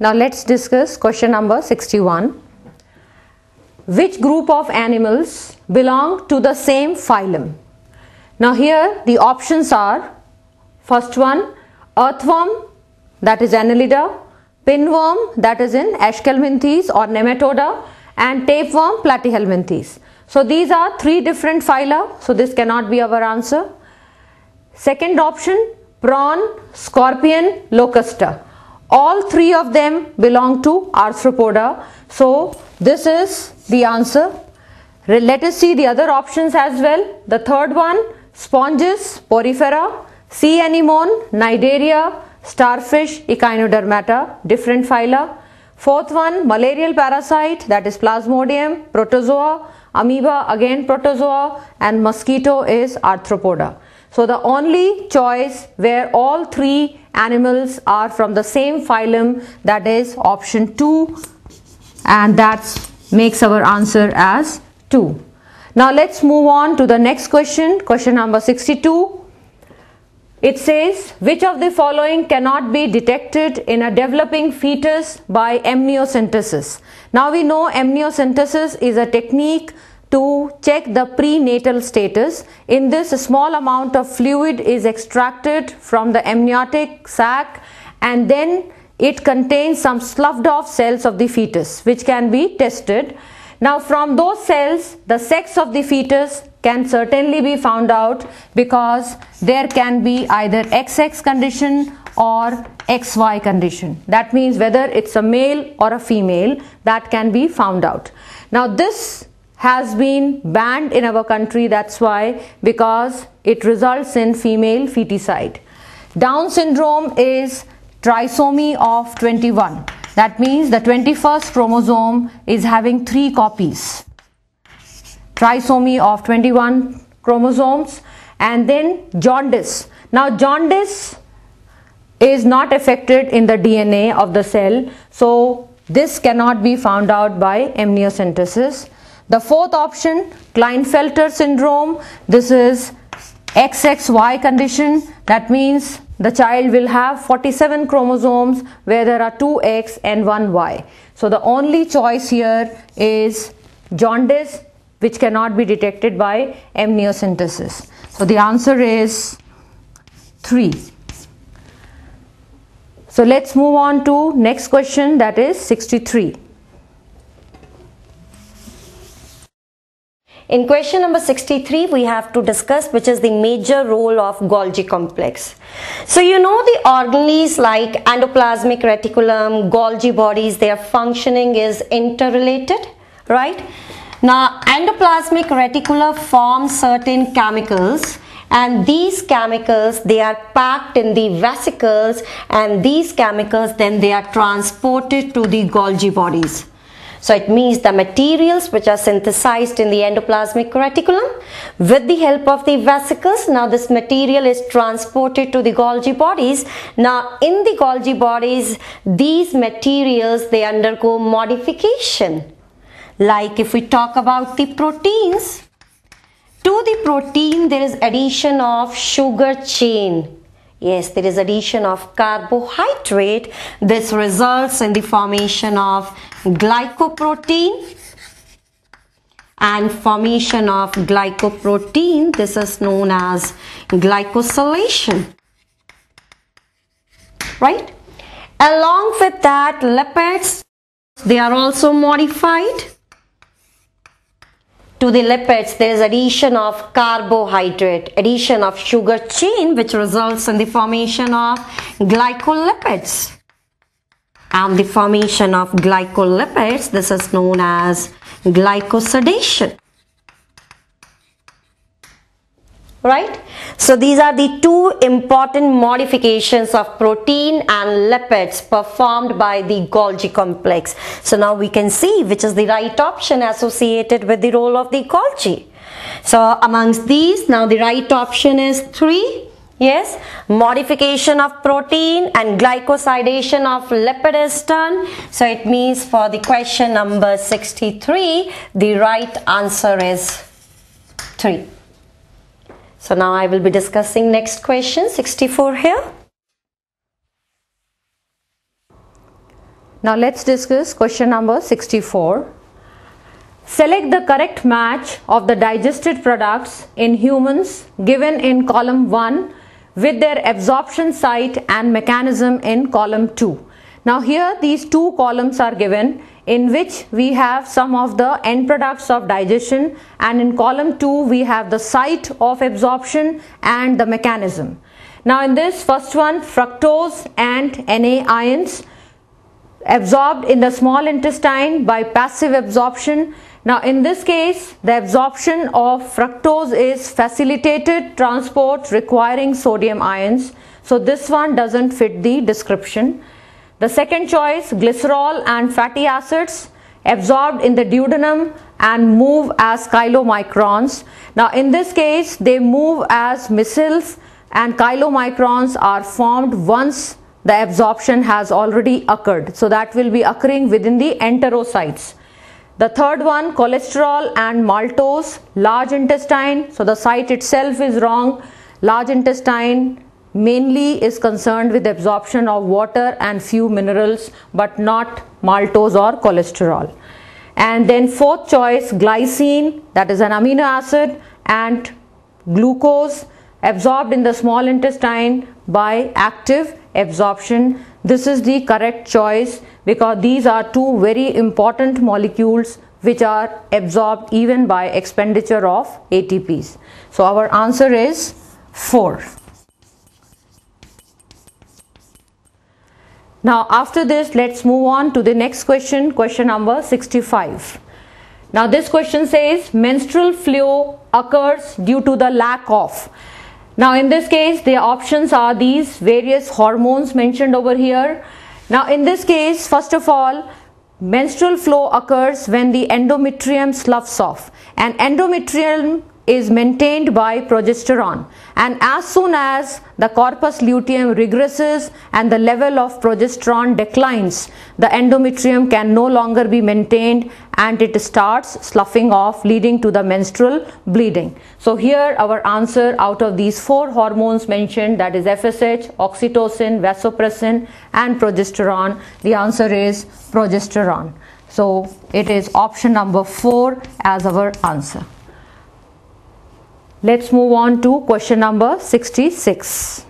Now let's discuss question number 61. Which group of animals belong to the same phylum? Now here the options are first one earthworm that is Annelida, pinworm that is in Aschelminthes or Nematoda and tapeworm Platyhelminthes. So these are three different phyla so this cannot be our answer. Second option prawn, scorpion, locusta. All three of them belong to arthropoda. So this is the answer. Let us see the other options as well. The third one sponges, porifera, sea anemone, cnidaria, starfish, echinodermata, different phyla. Fourth one malarial parasite that is plasmodium, protozoa, amoeba again protozoa and mosquito is arthropoda. So the only choice where all three animals are from the same phylum that is option 2 and that makes our answer as 2. Now let's move on to the next question, question number 62. It says, which of the following cannot be detected in a developing fetus by amniocentesis? Now we know amniocentesis is a technique to check the prenatal status. In this, a small amount of fluid is extracted from the amniotic sac and then it contains some sloughed off cells of the fetus which can be tested. Now from those cells, the sex of the fetus can certainly be found out because there can be either XX condition or XY condition. That means whether it's a male or a female that can be found out. Now this has been banned in our country that's why because it results in female feticide. Down syndrome is trisomy of 21 that means the 21st chromosome is having three copies. Trisomy of 21 chromosomes and then jaundice. Now jaundice is not affected in the DNA of the cell so this cannot be found out by amniocentesis the fourth option, Klinefelter syndrome. This is XXY condition. That means the child will have 47 chromosomes where there are 2 X and 1 Y. So the only choice here is jaundice which cannot be detected by amniocentesis. So the answer is 3. So let's move on to next question that is 63. In question number 63, we have to discuss which is the major role of Golgi complex. So you know the organelles like endoplasmic reticulum, Golgi bodies, their functioning is interrelated, right? Now endoplasmic reticulum forms certain chemicals and these chemicals they are packed in the vesicles and these chemicals then they are transported to the Golgi bodies. So it means the materials which are synthesized in the endoplasmic reticulum with the help of the vesicles. Now this material is transported to the Golgi bodies. Now in the Golgi bodies, these materials they undergo modification. Like if we talk about the proteins, to the protein there is addition of sugar chain Yes, there is addition of carbohydrate. This results in the formation of glycoprotein and formation of glycoprotein. This is known as glycosylation. Right? Along with that, lipids, they are also modified to the lipids there is addition of carbohydrate addition of sugar chain which results in the formation of glycolipids. And the formation of glycolipids this is known as glycosidation right so these are the two important modifications of protein and lipids performed by the Golgi complex. So now we can see which is the right option associated with the role of the Golgi. So amongst these now the right option is 3. Yes, modification of protein and glycosidation of lipid is done. So it means for the question number 63, the right answer is 3. So now I will be discussing next question 64 here. Now let's discuss question number 64. Select the correct match of the digested products in humans given in column 1 with their absorption site and mechanism in column 2. Now here these two columns are given in which we have some of the end products of digestion and in column 2 we have the site of absorption and the mechanism. Now in this first one fructose and Na ions absorbed in the small intestine by passive absorption. Now in this case the absorption of fructose is facilitated transport requiring sodium ions. So this one doesn't fit the description. The second choice glycerol and fatty acids absorbed in the duodenum and move as chylomicrons. Now in this case they move as micelles and chylomicrons are formed once the absorption has already occurred. So that will be occurring within the enterocytes. The third one, cholesterol and maltose, large intestine. So the site itself is wrong. Large intestine mainly is concerned with absorption of water and few minerals but not maltose or cholesterol. And then fourth choice, glycine, that is an amino acid and glucose absorbed in the small intestine by active absorption. This is the correct choice because these are two very important molecules which are absorbed even by expenditure of ATPs. So our answer is 4. Now after this let's move on to the next question, question number 65. Now this question says menstrual flow occurs due to the lack of now in this case the options are these various hormones mentioned over here. Now in this case first of all menstrual flow occurs when the endometrium sloughs off and endometrium is maintained by progesterone. And as soon as the corpus luteum regresses and the level of progesterone declines the endometrium can no longer be maintained and it starts sloughing off leading to the menstrual bleeding. So here our answer out of these four hormones mentioned that is FSH oxytocin vasopressin and progesterone the answer is progesterone. So it is option number 4 as our answer Let's move on to question number 66.